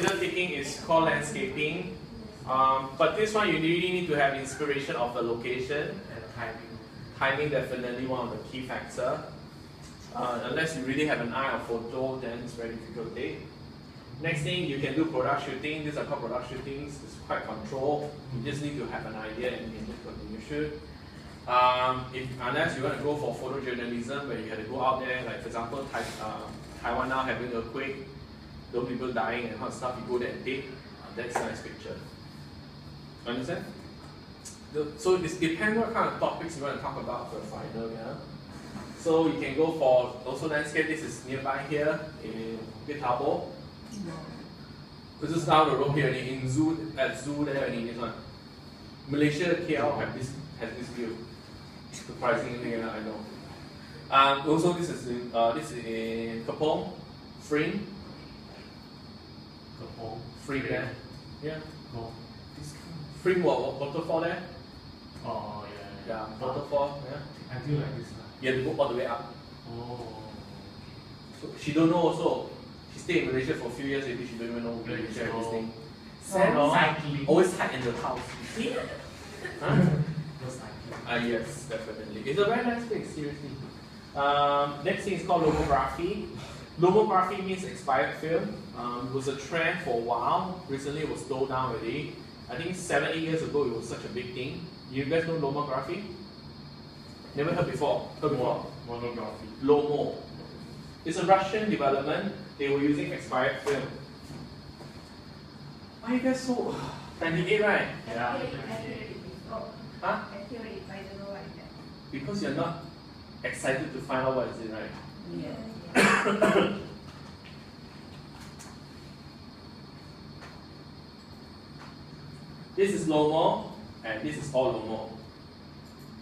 consider taking is called landscaping. Um, but this one you really need to have inspiration of the location and timing. Timing definitely one of the key factor. Uh, unless you really have an eye on photo, then it's very difficult. Next thing, you can do product shooting. These are called product shootings. It's quite controlled. You just need to have an idea and you just continue shoot. Um, if, unless you want to go for photojournalism, where you have to go out there, like for example, uh, Taiwan now having a those people dying and hot stuff, you go there and take, uh, that's a nice picture. Understand? The, so it depends what kind of topics you want to talk about for the final, yeah? So you can go for also landscape, this is nearby here in Gitabo. This is down the road here in Zoo, at Zoo there, and this one. Malaysia, KL have this, has this view. Surprisingly, I know. Um, also, this is in, uh, this is in Kepong, Kepong. FRIM there. Yeah. No. This FRIM what, waterfall there? Oh, yeah. Yeah, waterfall. Yeah. Until like this. lah. You have to go all the way up. Oh. So she don't know also. She stayed in Malaysia for a few years already. She don't even know Malaysia and this thing. Sad, Oh, cycling. Always hide in the house. Huh? Ah yes, definitely. It's a very nice place, seriously. Um, next thing is called lomography. Lomography means expired film. Um, it was a trend for a while. Recently, it was slowed down already. I think seven, eight years ago, it was such a big thing. You guys know lomography? Never heard before? Heard before? Monography. Lomo. It's a Russian development. They were using expired film. Why you guys so 98, right? Yeah. Huh? Because you're not excited to find out what is it, right? This is Lomo, and this is all Lomo.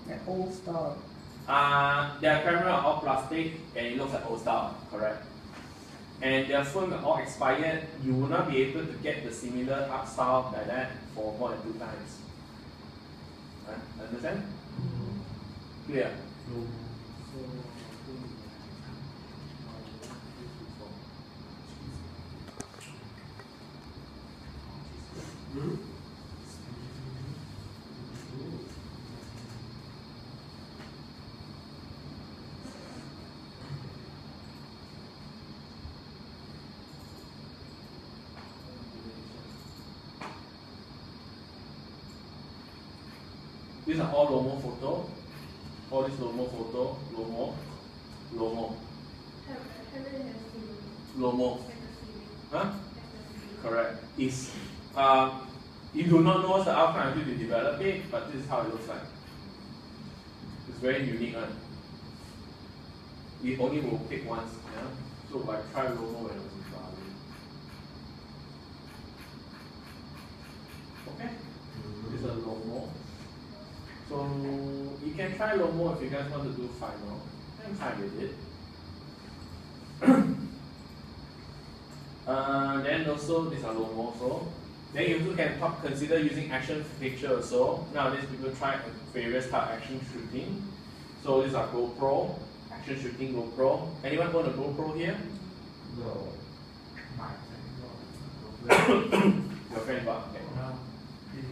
Like old style. Uh, their camera are all plastic, and it looks like old style, correct? And their phone are all expired. You will not be able to get the similar art style like that for more than two times. Right? Understand? Clear? No. These are all Lomo photo. All these Lomo photo, Lomo, Lomo, Lomo. Huh? Correct. Is uh, you do not know what's the outcome until you develop it, but this is how it looks like. It's very unique one. We only will pick once, yeah. So I tried Lomo when I was in Bali. Okay. This is a Lomo. So you can try Lomo if you guys want to do final. I'm fine with it. uh, then also these are Lomo also. Then you also can talk, consider using action picture also. Nowadays people try various type of action shooting. So these are GoPro, action shooting GoPro. Anyone own a GoPro here? No. My Your friend bought. Okay.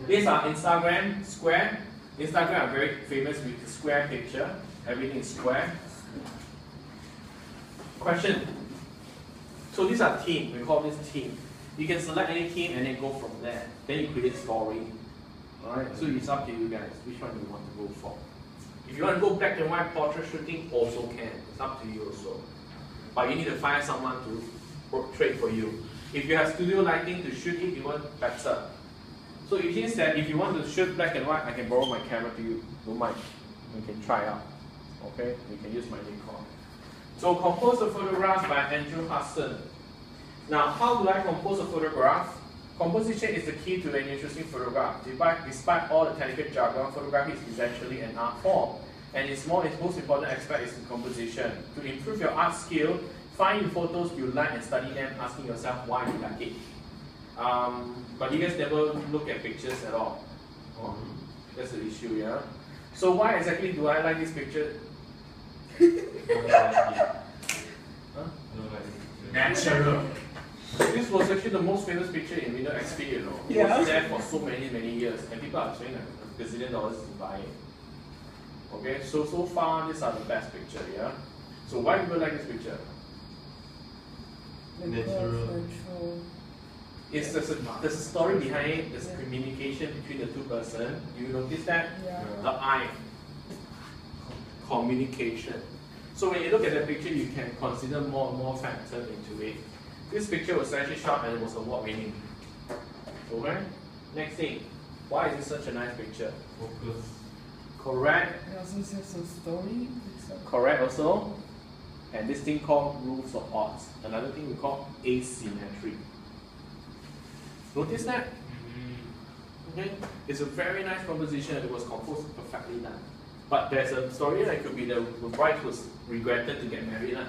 These are Instagram square. Instagram are very famous with the square picture. Everything is square. Question. So these are team. We call this team. You can select any team and then go from there. Then you create story. Alright. So it's up to you guys which one you want to go for. If you want to go black and white portrait shooting, also can. It's up to you also. But you need to find someone to portray for you. If you have studio lighting to shoot it, you want better. So it means that if you want to shoot black and white, I can borrow my camera to you. Don't mind. You can try out. Okay? You can use my Nikon. So compose a photograph by Andrew Hudson. Now, how do I compose a photograph? Composition is the key to an interesting photograph. Despite, all the technical jargon, photography is essentially an art form. And its, most important aspect is composition. To improve your art skill, find the photos you like and study them, asking yourself why you like it. Um, but you guys never look at pictures at all. Oh, that's the issue, yeah? So why exactly do I like this picture? Huh? Natural. This was actually the most famous picture in Windows XP, you know. It Yeah. was there for so many, many years, and people are paying like a gazillion dollars to buy it. Okay, so so far these are the best picture, yeah. So why do people like this picture? Natural. natural. It's there's a, there's a story behind it. There's communication between the two person. You notice that Yeah. the eye communication. So when you look at the picture, you can consider more and more factors into it. This picture was actually shot and it was award winning. Okay. Next thing, why is it such a nice picture? Focus. Correct. It also says some story. It's Correct also. And this thing called rules of odds. Another thing we call asymmetry. Notice that? Okay, it's a very nice composition. It was composed perfectly done. But there's a story that could be the, bride was regretted to get married. lah.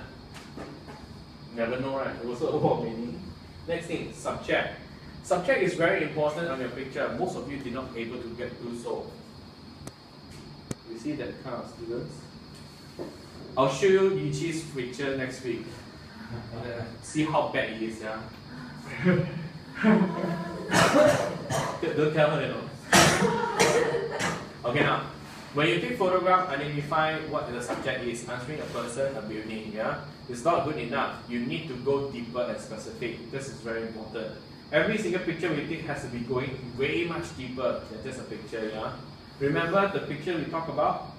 Never know, right? It was a award winning. Next thing, subject. Subject is very important on your picture. Most of you did not able to get do so. You see that kind of students? I'll show you Yuchi's picture next week. See how bad he is, yeah. don't don't tell her, you know. Okay now, when you take photograph, identify what the subject is, answering a person, a building, yeah? It's not good enough. You need to go deeper and specific. This is very important. Every single picture we take has to be going way much deeper than just a picture, yeah? Remember the picture we talked about?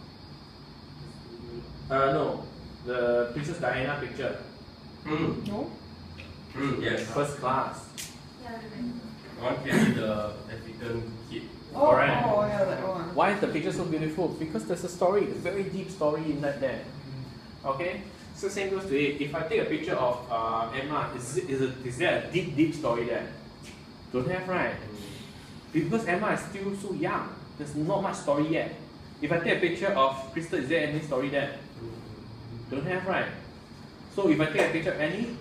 Uh, no, the Princess Diana picture. Hmm. No? Hmm. Yes. First class. One can be the African kid. Oh, Correct. oh, yeah, that one. Why is the picture so beautiful? Because there's a story, a very deep story in that there. Okay? So same goes to it. If I take a picture of uh, Emma, is, it, is, it, is there a deep, deep story there? Don't have, right? Because Emma is still so young. There's not much story yet. If I take a picture of Crystal, is there any story there? Don't have, right? So if I take a picture of Annie,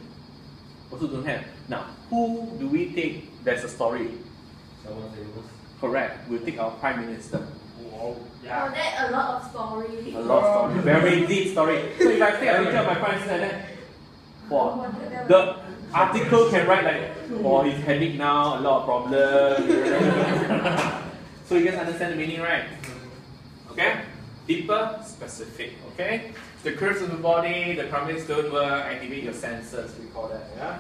also don't have. Now, who do we take there's a story? Someone famous. Correct. We'll take our Prime Minister. Wow. Oh, Yeah. that a lot of story. A lot of story. Very deep story. So if I take a picture of my Prime Minister then, wow, the article can write like, oh, he's headache now, a lot of problems. so you guys understand the meaning, right? Okay? Deeper, specific. Okay? The curves of the body, the crumbling stonework, activate your senses, we call that, yeah?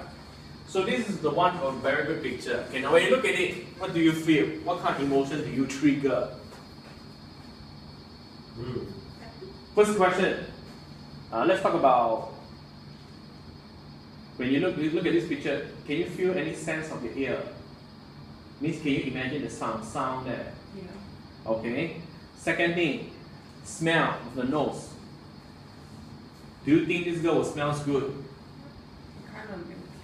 So this is the one of a very good picture. Okay, now when you look at it, what do you feel? What kind of emotion do you trigger? Hmm. First question. Uh, let's talk about when you look you look at this picture. Can you feel any sense of your ear? Means can you imagine the sound sound there? Yeah. Okay. Second thing, smell of the nose. Do you think this girl smells good?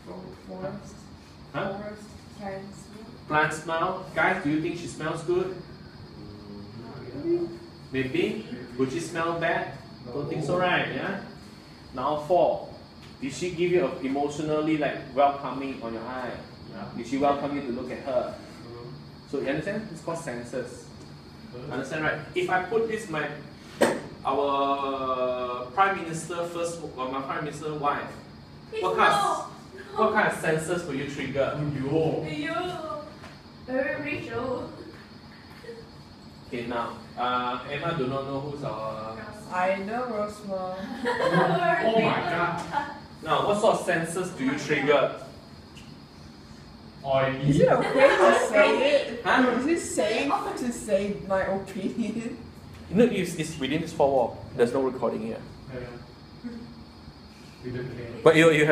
Kind of like for- forest. Huh? Forest plants. Plant smell. Guys, do you think she smells good? Maybe. Would she smell bad? Don't think so, right? Yeah. Now four. Did she give you a emotionally like welcoming on your eye? Yeah. Did she welcome you to look at her? Mm-hmm. So you understand? It's called senses. Mm-hmm. Understand right? If I put this my our prime minister first or my prime minister wife, what kind of, what kind of senses will you trigger? Yo. You very rich oh. Okay now, uh, Emma do not know who's our I know Rosmah. Oh my god. now. What sort of senses do you trigger? Oily. Is it okay to say it? Huh? Is it safe to say my opinion? No, it's, it's within this four wall. There's no recording here. Yeah. We don't care. But you you have